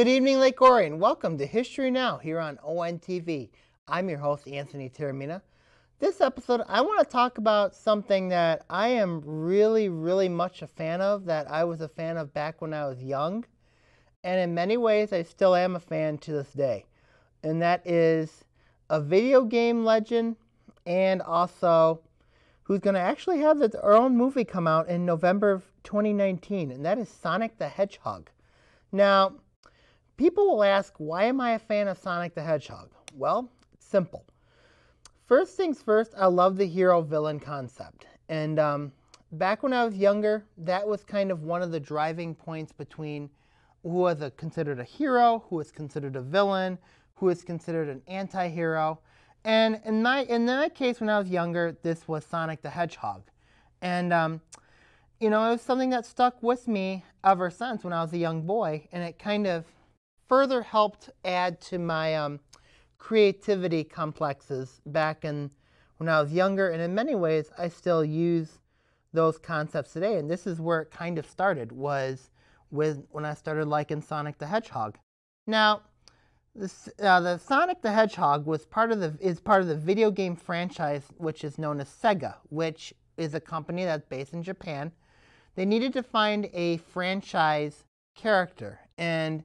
Good evening, Lake Orion. Welcome to History Now here on ONTV. I'm your host, Anthony Taormina. This episode, I want to talk about something that I am really, really much a fan of, that I was a fan of back when I was young. And in many ways, I still am a fan to this day. And that is a video game legend and also who's going to actually have its own movie come out in November of 2019, and that is Sonic the Hedgehog. Now, people will ask, why am I a fan of Sonic the Hedgehog? Well, simple. First things first, I love the hero villain concept. And um, back when I was younger, that was kind of one of the driving points between who was a, considered a hero, who was considered a villain, who was considered an anti hero. And in my in that case, when I was younger, this was Sonic the Hedgehog, and um, you know it was something that stuck with me ever since when I was a young boy, and it kind of further helped add to my um, creativity complexes back in when I was younger, and in many ways, I still use those concepts today. And this is where it kind of started was with when I started liking Sonic the Hedgehog. Now, this, uh, the Sonic the Hedgehog was part of the is part of the video game franchise which is known as Sega, which is a company that's based in Japan. They needed to find a franchise character and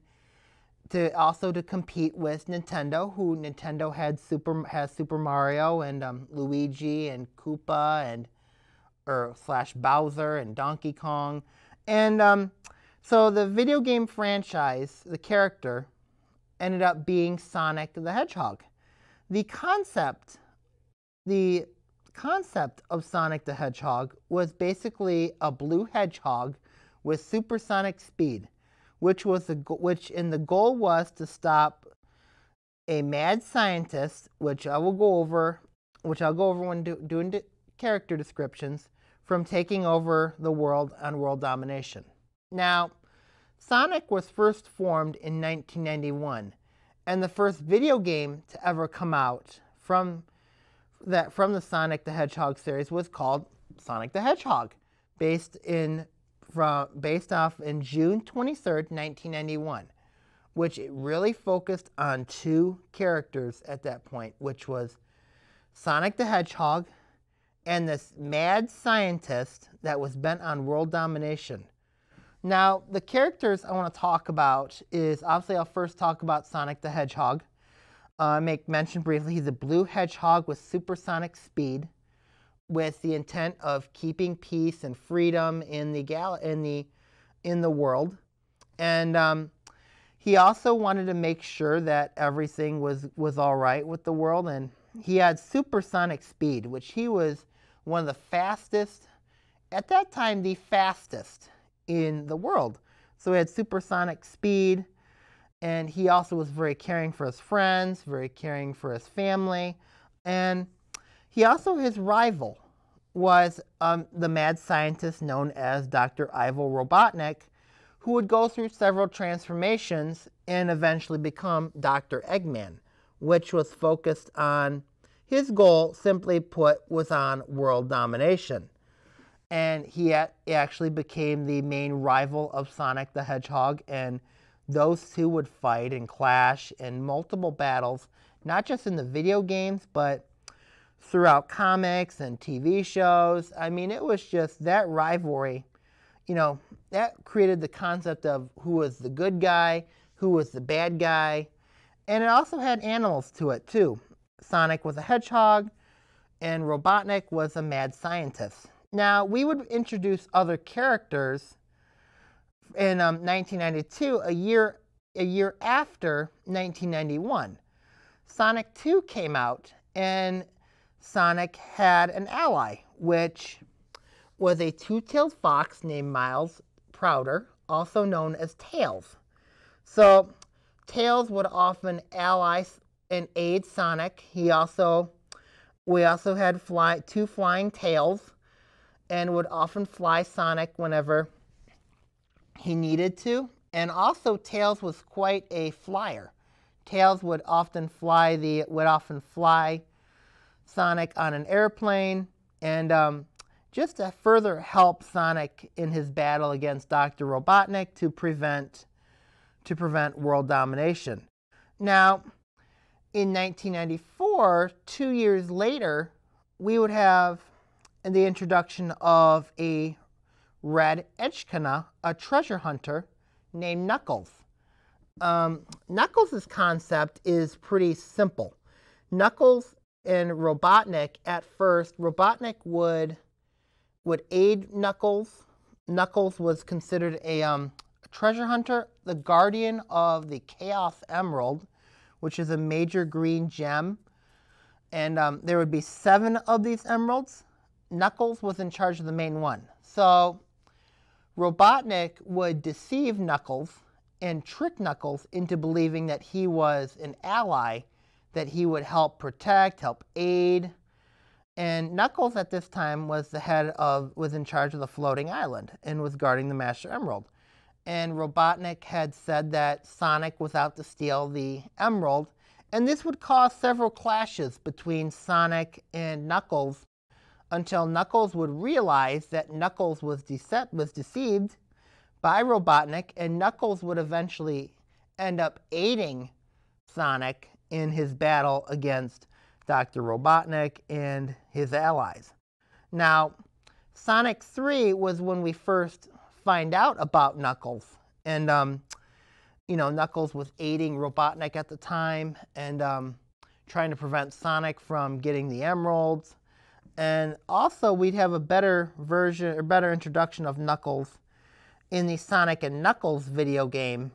to also to compete with Nintendo, who Nintendo had Super has Super Mario and um, Luigi and Koopa and or slash Bowser and Donkey Kong, and um, so the video game franchise, the character ended up being Sonic the Hedgehog. The concept, the concept of Sonic the Hedgehog was basically a blue hedgehog with supersonic speed, which was the which in the goal was to stop a mad scientist, which I will go over, which I'll go over when do, doing character descriptions, from taking over the world on world domination. Now, Sonic was first formed in 1991, and the first video game to ever come out from that from the Sonic the Hedgehog series was called Sonic the Hedgehog, based in from based off in June 23rd, 1991, which it really focused on two characters at that point, which was Sonic the Hedgehog and this mad scientist that was bent on world domination. Now, the characters I want to talk about is obviously I'll first talk about Sonic the Hedgehog. Uh, make mention briefly, he's a blue hedgehog with supersonic speed, with the intent of keeping peace and freedom in the gal in the in the world, and um, he also wanted to make sure that everything was was all right with the world, and he had supersonic speed, which he was one of the fastest at that time, the fastest in the world. So he had supersonic speed, and he also was very caring for his friends, very caring for his family, and he also his rival was um, the mad scientist known as Dr. Ivo Robotnik, who would go through several transformations and eventually become Dr. Eggman, which was focused on his goal, simply put, was on world domination and he actually became the main rival of Sonic the Hedgehog, and those two would fight and clash in multiple battles, not just in the video games, but throughout comics and TV shows. I mean, it was just that rivalry, you know, that created the concept of who was the good guy, who was the bad guy, and it also had animals to it too. Sonic was a hedgehog, and Robotnik was a mad scientist. Now, we would introduce other characters in um, 1992, a year, a year after 1991. Sonic 2 came out, and Sonic had an ally, which was a two-tailed fox named Miles Prower, also known as Tails. So Tails would often ally and aid Sonic. He also, we also had fly, two flying tails and would often fly Sonic whenever he needed to. And also Tails was quite a flyer. Tails would often fly the would often fly Sonic on an airplane, and um, just to further help Sonic in his battle against Dr. Robotnik to prevent to prevent world domination. Now, in 1994, two years later, we would have the introduction of a red echidna, a treasure hunter named Knuckles. Um, Knuckles' concept is pretty simple. Knuckles and Robotnik, at first, Robotnik would would aid Knuckles. Knuckles was considered a, um, treasure hunter, the guardian of the Chaos Emerald, which is a major green gem. And um, there would be seven of these emeralds. Knuckles was in charge of the main one. So Robotnik would deceive Knuckles and trick Knuckles into believing that he was an ally, that he would help protect, help aid. And Knuckles at this time was the head of, was in charge of the floating island and was guarding the Master Emerald. And Robotnik had said that Sonic was out to steal the Emerald, and this would cause several clashes between Sonic and Knuckles until Knuckles would realize that Knuckles was, dece- was deceived by Robotnik, and Knuckles would eventually end up aiding Sonic in his battle against Dr. Robotnik and his allies. Now, Sonic 3 was when we first find out about Knuckles. And, um, you know, Knuckles was aiding Robotnik at the time and um, trying to prevent Sonic from getting the emeralds. And also, we'd have a better version or better introduction of Knuckles in the Sonic and Knuckles video game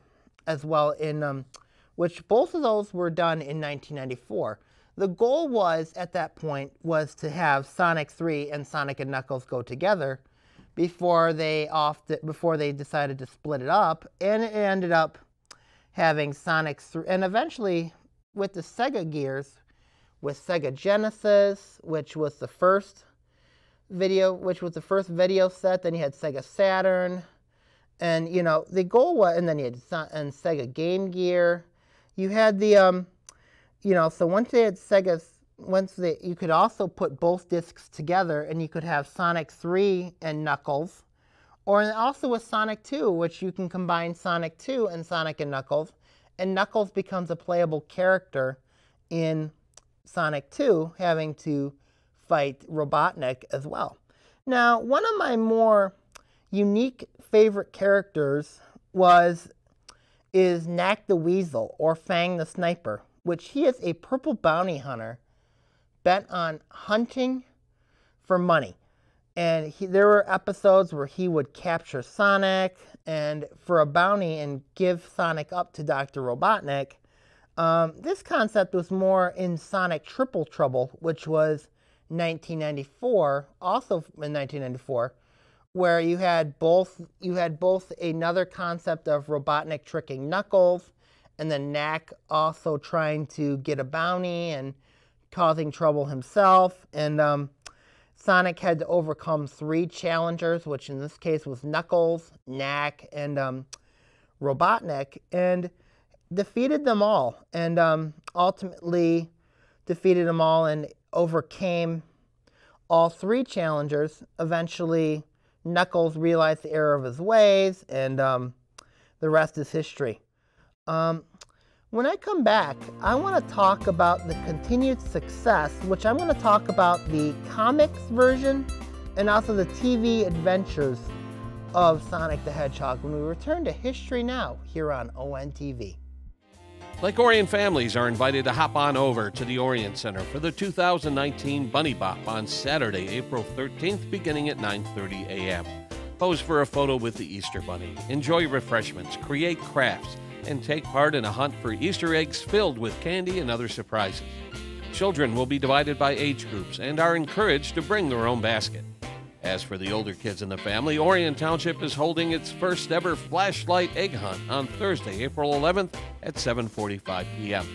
as well, in um, which both of those were done in 1994. The goal was at that point was to have Sonic 3 and Sonic and Knuckles go together before they off the, before they decided to split it up, and it ended up having Sonic 3 and eventually with the Sega Gears with Sega Genesis, which was the first video, which was the first video set. Then you had Sega Saturn, and you know the goal was, and then you had and Sega Game Gear. You had the, um, you know, so once they had Sega, once they, you could also put both discs together, and you could have Sonic 3 and Knuckles, or also with Sonic 2, which you can combine Sonic 2 and Sonic and Knuckles, and Knuckles becomes a playable character in Sonic 2 having to fight Robotnik as well. Now, one of my more unique favorite characters was is Nack the Weasel or Fang the Sniper, which he is a purple bounty hunter bent on hunting for money. And he, there were episodes where he would capture Sonic and for a bounty and give Sonic up to Dr. Robotnik um, this concept was more in Sonic Triple Trouble, which was 1994, also in 1994, where you had both you had both another concept of Robotnik tricking Knuckles, and then Nack also trying to get a bounty and causing trouble himself, and um, Sonic had to overcome three challengers, which in this case was Knuckles, Nack, and um, Robotnik, and defeated them all and um, ultimately defeated them all and overcame all three challengers. Eventually, Knuckles realized the error of his ways, and um, the rest is history. Um, when I come back, I want to talk about the continued success, which I'm going to talk about the comics version and also the TV adventures of Sonic the Hedgehog when we return to History Now here on ONTV. Lake Orion families are invited to hop on over to the Orion Center for the 2019 Bunny Bop on Saturday, April 13th, beginning at 9:30 a.m. Pose for a photo with the Easter Bunny, enjoy refreshments, create crafts, and take part in a hunt for Easter eggs filled with candy and other surprises. Children will be divided by age groups and are encouraged to bring their own basket. As for the older kids in the family, Orion Township is holding its first ever flashlight egg hunt on Thursday, April 11th at 7:45 p.m.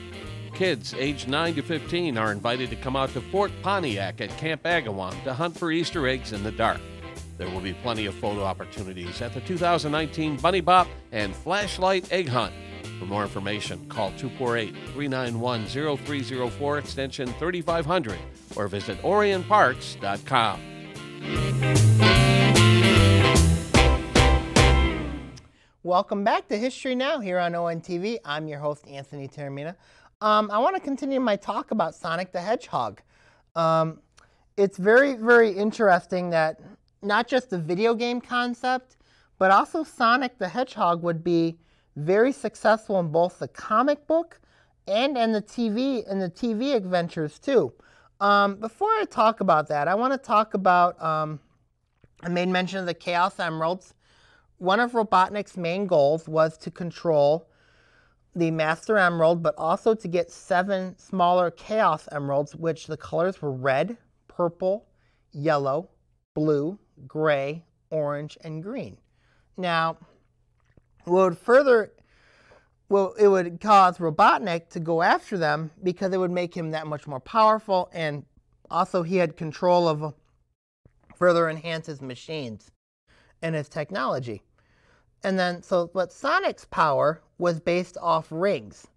Kids aged 9 to 15 are invited to come out to Fort Pontiac at Camp Agawam to hunt for Easter eggs in the dark. There will be plenty of photo opportunities at the 2019 Bunny Bop and Flashlight Egg Hunt. For more information, call 248 391 0304 extension 3500 or visit OrionParks.com. Welcome back to History Now here on ONTV. I'm your host, Anthony Taormina. Um, I want to continue my talk about Sonic the Hedgehog. Um, it's very, very interesting that not just the video game concept, but also Sonic the Hedgehog would be very successful in both the comic book and in the TV in the TV adventures too. Um, before I talk about that, I want to talk about. Um, I made mention of the Chaos Emeralds. One of Robotnik's main goals was to control the Master Emerald, but also to get seven smaller Chaos Emeralds, which the colors were red, purple, yellow, blue, gray, orange, and green. Now, what would further well, it would cause Robotnik to go after them because it would make him that much more powerful, and also he had control of further enhance his machines and his technology. And then, so, but Sonic's power was based off rings.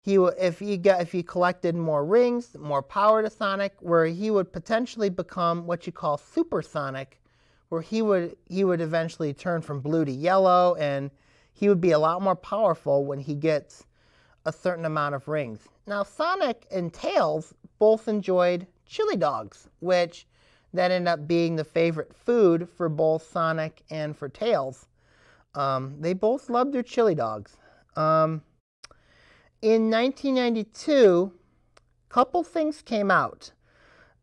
He, if he got, if he collected more rings, more power to Sonic, where he would potentially become what you call supersonic, where he would he would eventually turn from blue to yellow and he would be a lot more powerful when he gets a certain amount of rings. Now, Sonic and Tails both enjoyed chili dogs, which that ended up being the favorite food for both Sonic and for Tails. Um, they both loved their chili dogs. Um, in 1992, a couple things came out,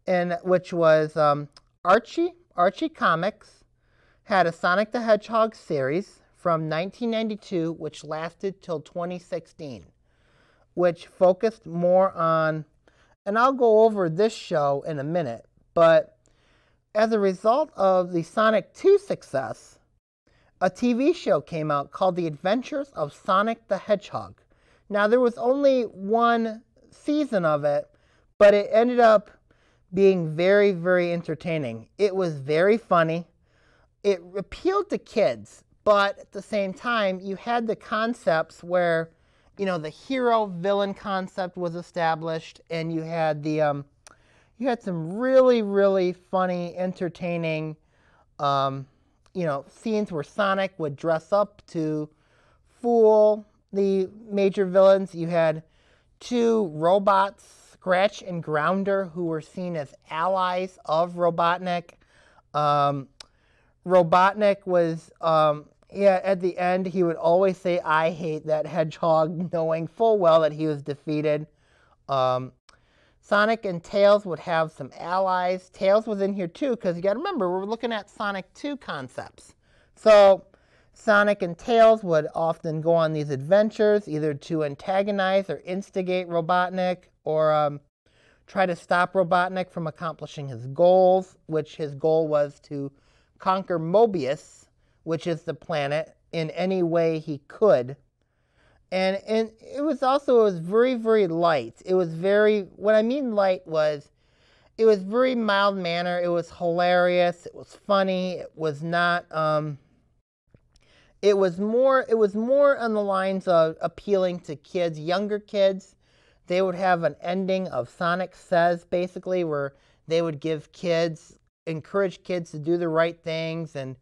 and which was um, Archie, Archie Comics had a Sonic the Hedgehog series from 1992, which lasted till 2016, which focused more on, and I'll go over this show in a minute, but as a result of the Sonic 2 success, a TV show came out called The Adventures of Sonic the Hedgehog. Now, there was only one season of it, but it ended up being very, very entertaining. It was very funny. It appealed to kids but at the same time, you had the concepts where, you know, the hero villain concept was established, and you had the, um, you had some really, really funny, entertaining, um, you know, scenes where Sonic would dress up to fool the major villains. You had two robots, Scratch and Grounder, who were seen as allies of Robotnik. Um, Robotnik was um, yeah, at the end, he would always say, I hate that hedgehog, knowing full well that he was defeated. Um, Sonic and Tails would have some allies. Tails was in here too, because you got to remember, we're looking at Sonic 2 concepts. So, Sonic and Tails would often go on these adventures, either to antagonize or instigate Robotnik, or um, try to stop Robotnik from accomplishing his goals, which his goal was to conquer Mobius, which is the planet, in any way he could. And, and it was also, it was very, very light. It was very, what I mean light was, it was very mild manner. It was hilarious. It was funny. It was not, um, it was more, it was more on the lines of appealing to kids, younger kids. They would have an ending of Sonic Says, basically, where they would give kids, encourage kids to do the right things and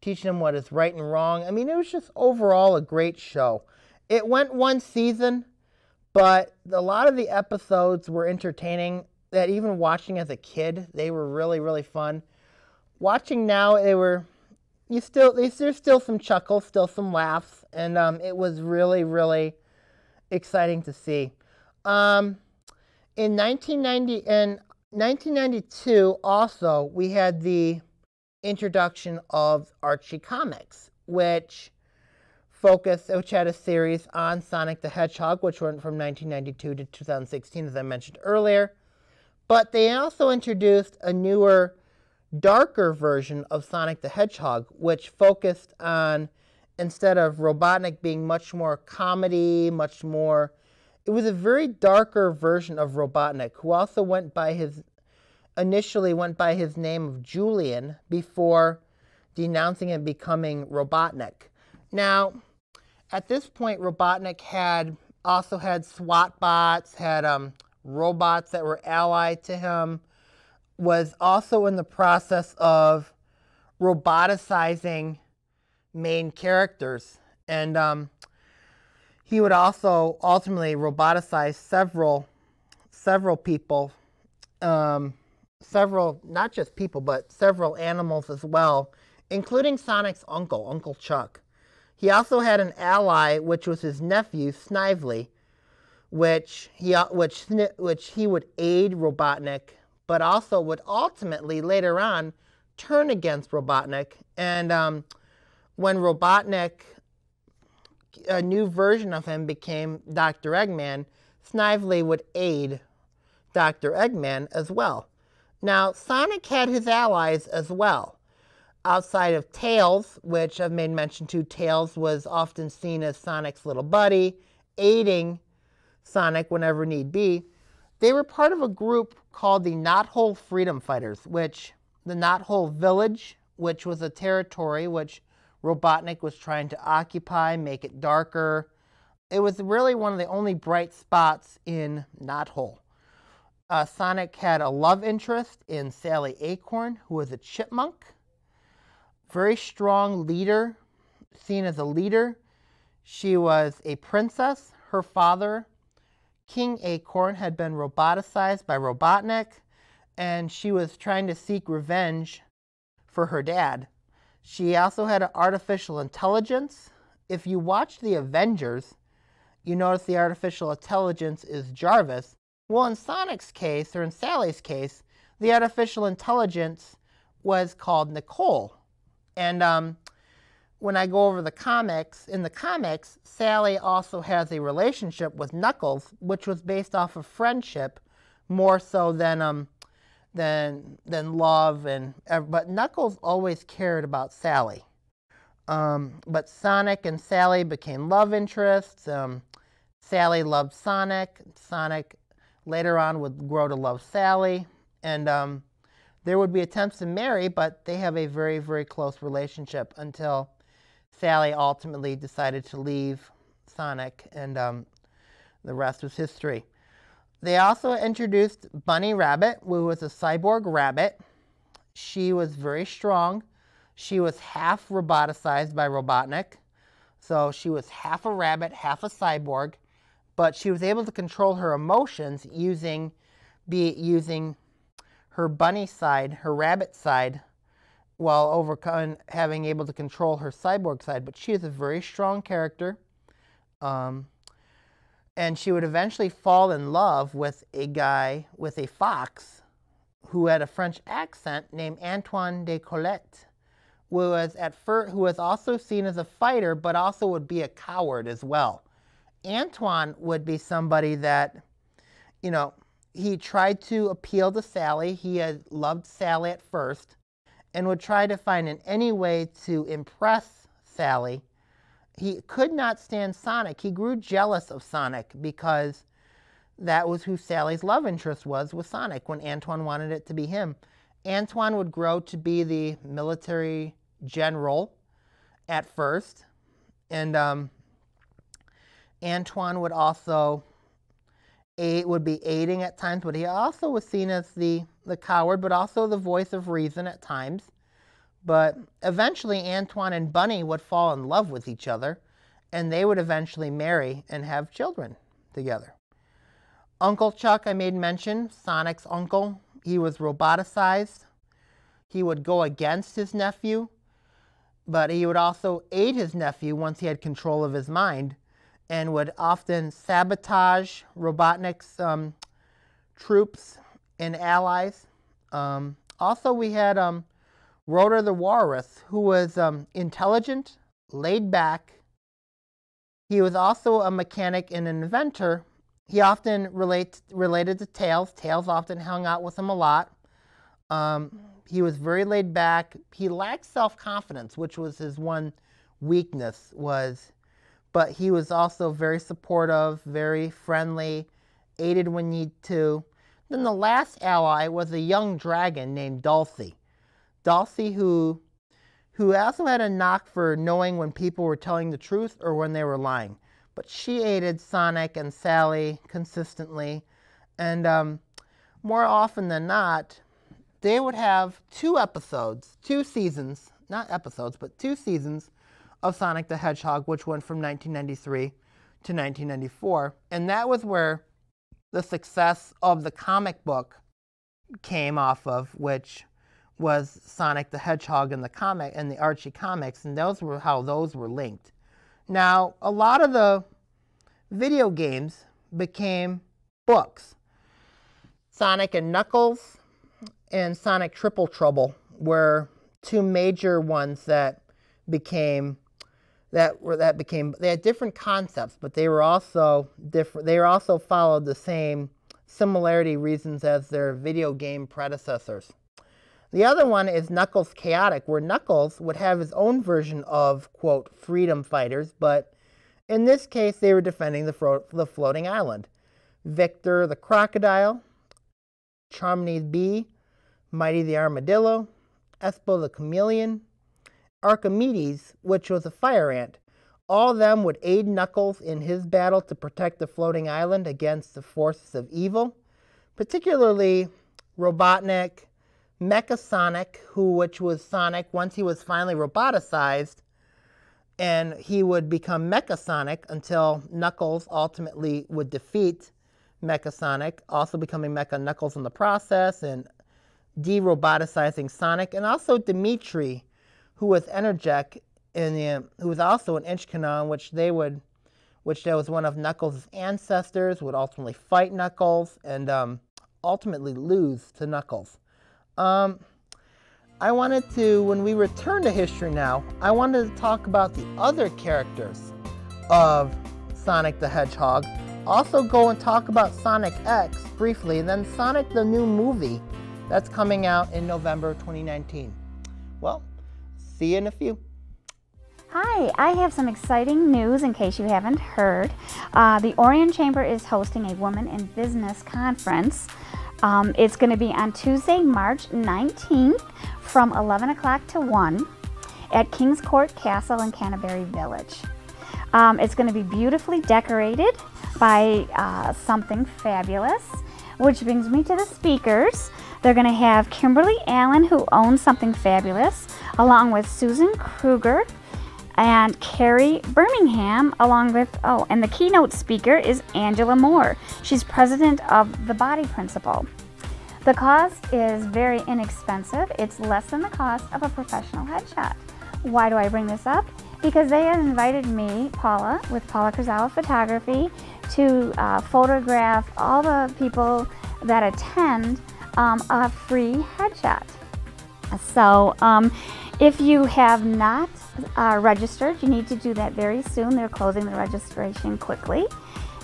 teaching them what is right and wrong. I mean, it was just overall a great show. It went one season, but a lot of the episodes were entertaining. That even watching as a kid, they were really, really fun. Watching now, they were you still there's still some chuckles, still some laughs, and um, it was really, really exciting to see. Um, in 1990 in 1992, also we had the introduction of Archie Comics, which focused, which had a series on Sonic the Hedgehog, which went from 1992 to 2016, as I mentioned earlier. But they also introduced a newer, darker version of Sonic the Hedgehog, which focused on, instead of Robotnik being much more comedy, much more, it was a very darker version of Robotnik, who also went by his initially went by his name of Julian before denouncing and becoming Robotnik. Now, at this point, Robotnik had also had SWAT bots, had um, robots that were allied to him, was also in the process of roboticizing main characters. And um, he would also ultimately roboticize several several people, um, several not just people but several animals as well, including Sonic's uncle, Uncle Chuck. He also had an ally, which was his nephew Snively, which he which which he would aid Robotnik, but also would ultimately later on turn against Robotnik. And um, when Robotnik a new version of him became Dr. Eggman, Snively would aid Dr. Eggman as well. Now, Sonic had his allies as well. Outside of Tails, which I've made mention to, Tails was often seen as Sonic's little buddy, aiding Sonic whenever need be. They were part of a group called the Knothole Freedom Fighters, which the Knothole Village, which was a territory which Robotnik was trying to occupy, make it darker. It was really one of the only bright spots in Knothole. Uh, Sonic had a love interest in Sally Acorn, who was a chipmunk. Very strong leader, seen as a leader. She was a princess. Her father, King Acorn, had been roboticized by Robotnik, and she was trying to seek revenge for her dad. She also had an artificial intelligence. If you watch The Avengers, you notice the artificial intelligence is Jarvis. Well, in Sonic's case, or in Sally's case, the artificial intelligence was called Nicole. And um, when I go over the comics, in the comics, Sally also has a relationship with Knuckles, which was based off of friendship more so than um, than than love and but Knuckles always cared about Sally. Um, but Sonic and Sally became love interests. Um, Sally loved Sonic. Sonic later on would grow to love Sally, and um, there would be attempts to marry, but they have a very very close relationship until Sally ultimately decided to leave Sonic, and um, the rest was history. They also introduced Bunny Rabbit, who was a cyborg rabbit. She was very strong. She was half roboticized by Robotnik. So she was half a rabbit, half a cyborg, but she was able to control her emotions using be using her bunny side, her rabbit side, while overcoming having able to control her cyborg side. But she is a very strong character. Um, and she would eventually fall in love with a guy with a fox who had a French accent named Antoine de Colette, who was at first who was also seen as a fighter, but also would be a coward as well. Antoine would be somebody that, you know, he tried to appeal to Sally. He had loved Sally at first, and would try to find in any way to impress Sally he could not stand Sonic. He grew jealous of Sonic because that was who Sally's love interest was with Sonic when Antoine wanted it to be him. Antoine would grow to be the military general at first, and um, Antoine would also aid, would be aiding at times, but he also was seen as the the coward, but also the voice of reason at times. But eventually, Antoine and Bunny would fall in love with each other, and they would eventually marry and have children together. Uncle Chuck, I made mention, Sonic's uncle, he was roboticized. He would go against his nephew, but he would also aid his nephew once he had control of his mind and would often sabotage Robotnik's um, troops and allies. Um, also, we had um, Rotor the Walrus, who was um, intelligent, laid back. He was also a mechanic and an inventor. He often relates, related to Tails. Tails often hung out with him a lot. Um, he was very laid back. He lacked self-confidence, which was his one weakness was, but he was also very supportive, very friendly, aided when need to. Then the last ally was a young dragon named Dulcie. Dulcie, who who also had a knock for knowing when people were telling the truth or when they were lying. But she aided Sonic and Sally consistently, and um, more often than not, they would have two episodes, two seasons, not episodes, but two seasons of Sonic the Hedgehog, which went from 1993 to 1994. And that was where the success of the comic book came off of, which was Sonic the Hedgehog and the comic and the Archie comics, and those were how those were linked. Now, a lot of the video games became books. Sonic and Knuckles and Sonic Triple Trouble were two major ones that became that were that became they had different concepts, but they were also different. They also followed the same similarity reasons as their video game predecessors. The other one is Knuckles Chaotic, where Knuckles would have his own version of quote freedom fighters, but in this case they were defending the, fro- the floating island. Vector the Crocodile, Charmony Bee, Mighty the Armadillo, Espio the Chameleon, Archimedes, which was a fire ant. All of them would aid Knuckles in his battle to protect the floating island against the forces of evil, particularly Robotnik, Mecha Sonic, who which was Sonic once he was finally roboticized, and he would become Mecha Sonic until Knuckles ultimately would defeat Mecha Sonic, also becoming Mecha Knuckles in the process and de-roboticizing Sonic, and also Dimitri, who was Enerjak in the, who was also an Inchcanon, which they would, which that was one of Knuckles' ancestors, would ultimately fight Knuckles and um, ultimately lose to Knuckles. Um, I wanted to, when we return to history now, I wanted to talk about the other characters of Sonic the Hedgehog. Also, go and talk about Sonic X briefly, and then Sonic the new movie that's coming out in November 2019. Well, See you in a few. Hi, I have some exciting news in case you haven't heard. Uh, the Orion Chamber is hosting a Women in Business conference. Um, it's going to be on Tuesday, March 19th from 11 o'clock to 1 at Kings Court Castle in Canterbury Village. Um, it's going to be beautifully decorated by uh, something fabulous, which brings me to the speakers. They're going to have Kimberly Allen, who owns Something Fabulous, along with Susan Kruger and Carrie Birmingham, along with, oh, and the keynote speaker is Angela Moore. She's president of the Body Principle. The cost is very inexpensive. It's less than the cost of a professional headshot. Why do I bring this up? Because they had invited me, Paula, with Paula Kurzawa Photography, to uh, photograph all the people that attend um, a free headshot. So um, if you have not uh, registered, you need to do that very soon. They're closing the registration quickly.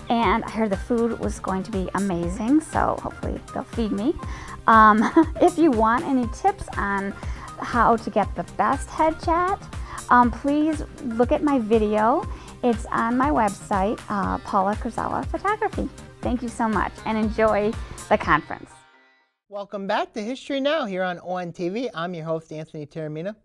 And I heard the food was going to be amazing, so hopefully they'll feed me. Um, if you want any tips on how to get the best headshot, um, please look at my video. It's on my website, uh, Paula Kurzawa Photography. Thank you so much and enjoy the conference. Welcome back to History Now here on ONTV. I'm your host, Anthony Taormina.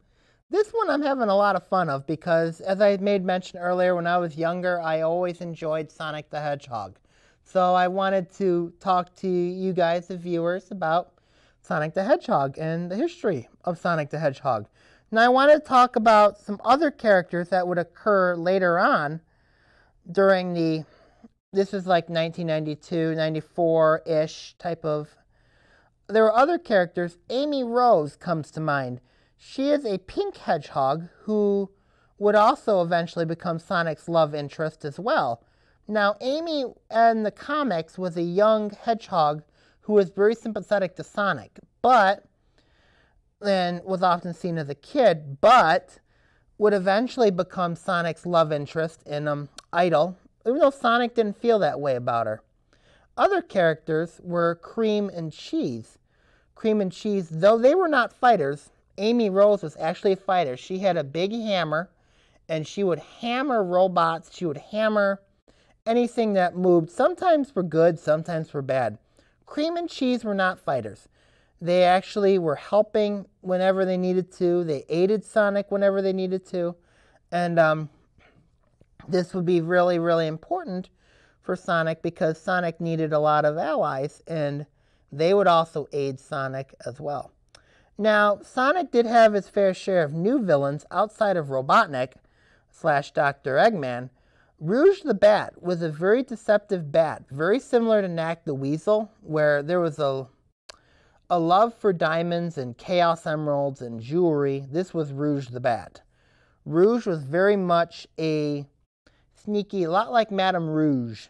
This one I'm having a lot of fun of because, as I made mention earlier, when I was younger, I always enjoyed Sonic the Hedgehog. So I wanted to talk to you guys, the viewers, about Sonic the Hedgehog and the history of Sonic the Hedgehog. Now I want to talk about some other characters that would occur later on during the, this is like 1992, 94-ish type of there are other characters. Amy Rose comes to mind. She is a pink hedgehog who would also eventually become Sonic's love interest as well. Now, Amy in the comics was a young hedgehog who was very sympathetic to Sonic, but then was often seen as a kid, but would eventually become Sonic's love interest in um, Idol, even though Sonic didn't feel that way about her. Other characters were Cream and Cheese. Cream and Cheese, though they were not fighters, Amy Rose was actually a fighter. She had a big hammer and she would hammer robots. She would hammer anything that moved, sometimes for good, sometimes for bad. Cream and Cheese were not fighters. They actually were helping whenever they needed to. They aided Sonic whenever they needed to. And um, this would be really, really important for Sonic because Sonic needed a lot of allies and they would also aid Sonic as well. Now, Sonic did have his fair share of new villains outside of Robotnik. slash Dr. Eggman, Rouge the Bat was a very deceptive bat, very similar to Nack the Weasel, where there was a a love for diamonds and chaos emeralds and jewelry. This was Rouge the Bat. Rouge was very much a sneaky, a lot like Madame Rouge.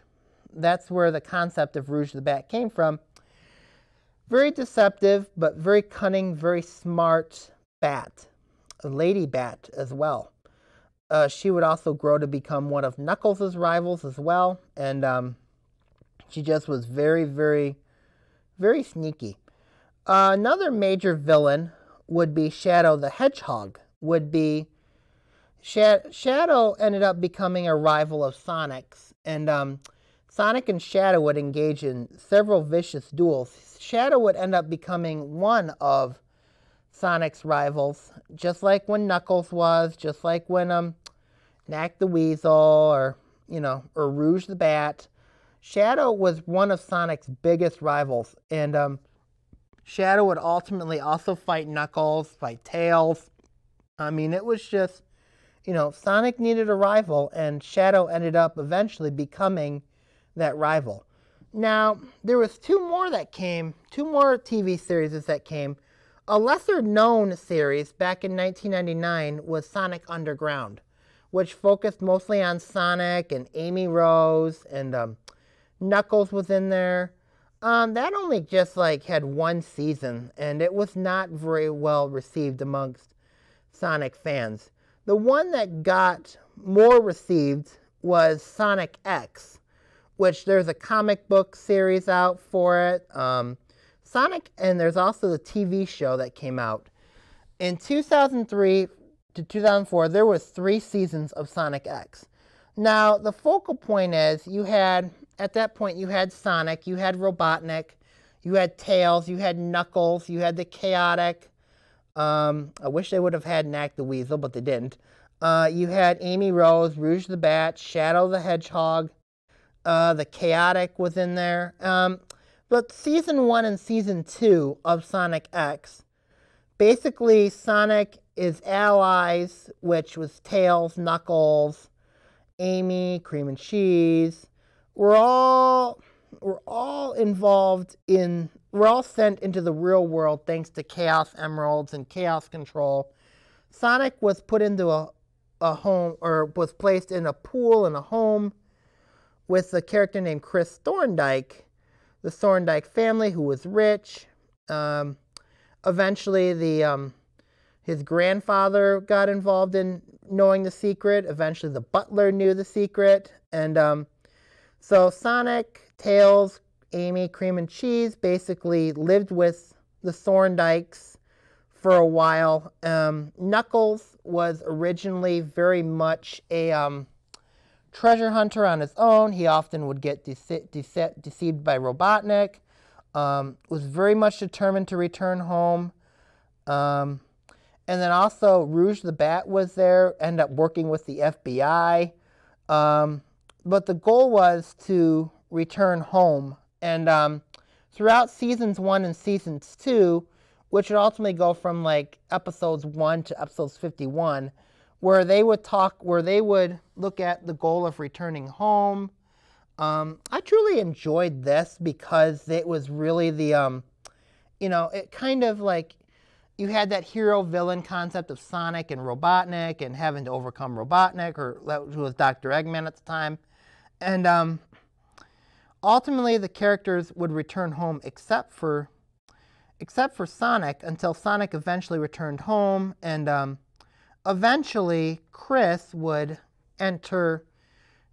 That's where the concept of Rouge the Bat came from. Very deceptive, but very cunning, very smart bat. A lady bat as well. Uh, she would also grow to become one of Knuckles' rivals as well. And um, she just was very, very, very sneaky. Uh, another major villain would be Shadow the Hedgehog. Would be Shadow ended up becoming a rival of Sonic's, and um, Sonic and Shadow would engage in several vicious duels. Shadow would end up becoming one of Sonic's rivals, just like when Knuckles was, just like when um, Nack the Weasel or you know or Rouge the Bat. Shadow was one of Sonic's biggest rivals, and um, Shadow would ultimately also fight Knuckles, fight Tails. I mean, it was just you know, Sonic needed a rival, and Shadow ended up eventually becoming that rival. Now, there was two more that came, two more TV series that came. A lesser known series back in 1999 was Sonic Underground, which focused mostly on Sonic and Amy Rose and um, Knuckles was in there. Um, that only just like had one season, and it was not very well received amongst Sonic fans. The one that got more received was Sonic X, which there's a comic book series out for it. Um, Sonic, and there's also the TV show that came out. In 2003 to 2004, there was three seasons of Sonic X. Now, the focal point is you had, at that point, you had Sonic, you had Robotnik, you had Tails, you had Knuckles, you had the Chaotic, um, I wish they would have had Nack the Weasel, but they didn't. Uh, you had Amy Rose, Rouge the Bat, Shadow the Hedgehog. Uh, the Chaotic was in there. Um, but season one and season two of Sonic X, basically Sonic is allies, which was Tails, Knuckles, Amy, Cream and Cheese. We're all we're all involved in we're all sent into the real world thanks to Chaos Emeralds and Chaos Control. Sonic was put into a, a home, or was placed in a pool in a home with a character named Chris Thorndyke, the Thorndyke family, who was rich. Um, eventually, the um, his grandfather got involved in knowing the secret. Eventually, the butler knew the secret, and um, so Sonic, Tails, Amy Cream and Cheese basically lived with the Thorndykes for a while. Um, Knuckles was originally very much a um, treasure hunter on his own. He often would get dece- dece- deceived by Robotnik. Um, was very much determined to return home. Um, and then also Rouge the Bat was there, end up working with the FBI. Um, but the goal was to return home and um, throughout seasons one and seasons two, which would ultimately go from like episodes one to episodes 51, where they would talk, where they would look at the goal of returning home. Um, I truly enjoyed this because it was really the, um, you know, it kind of like you had that hero villain concept of Sonic and Robotnik and having to overcome Robotnik, or who was Dr. Eggman at the time. And um, Ultimately, the characters would return home except for except for Sonic until Sonic eventually returned home, and um, eventually Chris would enter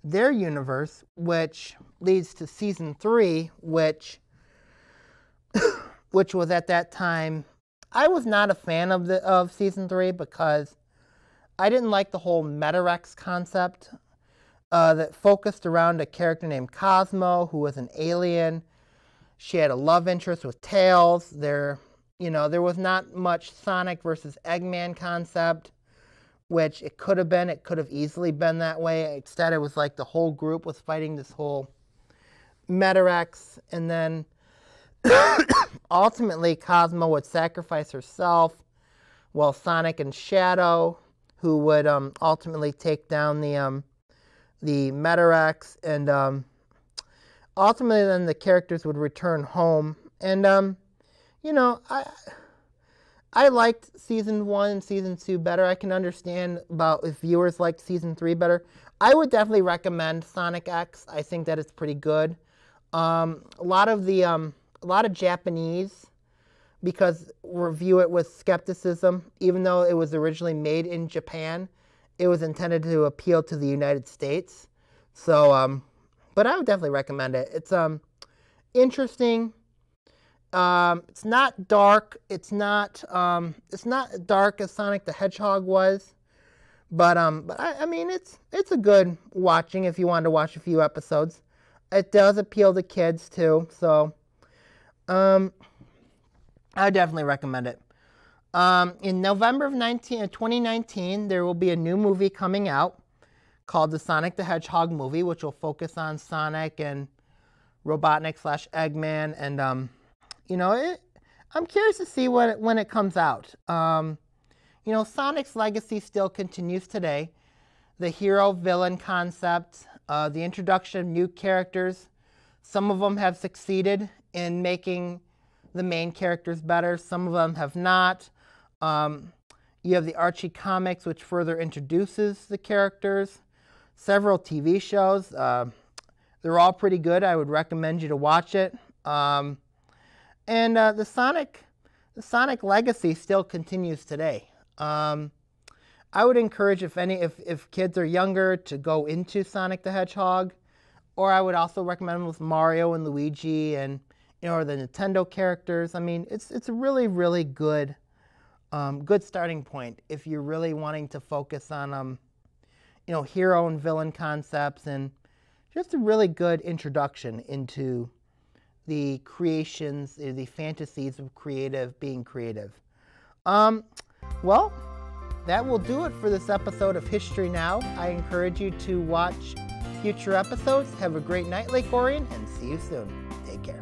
their universe, which leads to season three, which which was at that time. I was not a fan of the of season three because I didn't like the whole Metarex concept uh, that focused around a character named Cosmo, who was an alien. She had a love interest with Tails. There, you know, there was not much Sonic versus Eggman concept, which it could have been. It could have easily been that way. Instead, it was like the whole group was fighting this whole Metarex, and then ultimately Cosmo would sacrifice herself, while Sonic and Shadow who would um, ultimately take down the um, the Metarex, and um, ultimately then the characters would return home. And um, you know, I I liked season one and season two better. I can understand about if viewers liked season three better. I would definitely recommend Sonic X. I think that it's pretty good. Um, a lot of the um, a lot of Japanese because review it with skepticism, even though it was originally made in Japan. It was intended to appeal to the United States. So, um, but I would definitely recommend it. It's um, interesting. Um, it's not dark. It's not um, it's not dark as Sonic the Hedgehog was, but um, but I, I mean it's it's a good watching if you wanted to watch a few episodes. It does appeal to kids too, so um, I definitely recommend it. Um, in November of 19, uh, 2019, there will be a new movie coming out called the Sonic the Hedgehog movie, which will focus on Sonic and Robotnik slash Eggman, and um, you know, it, I'm curious to see what when it comes out. Um, you know, Sonic's legacy still continues today. The hero villain concept, uh, the introduction of new characters. Some of them have succeeded in making the main characters better. Some of them have not. Um, you have the Archie comics, which further introduces the characters. Several TV shows. Uh, they're all pretty good. I would recommend you to watch it. Um, and uh, the Sonic, the Sonic legacy still continues today. Um, I would encourage if any, if, if kids are younger, to go into Sonic the Hedgehog, or I would also recommend with Mario and Luigi and you know, or the Nintendo characters. I mean, it's it's a really really good, um, good starting point if you're really wanting to focus on um, you know, hero and villain concepts and just a really good introduction into the creations, uh, the fantasies of creative being creative. Um, well, that will do it for this episode of History Now. I encourage you to watch future episodes. Have a great night, Lake Orion, and see you soon. Take care.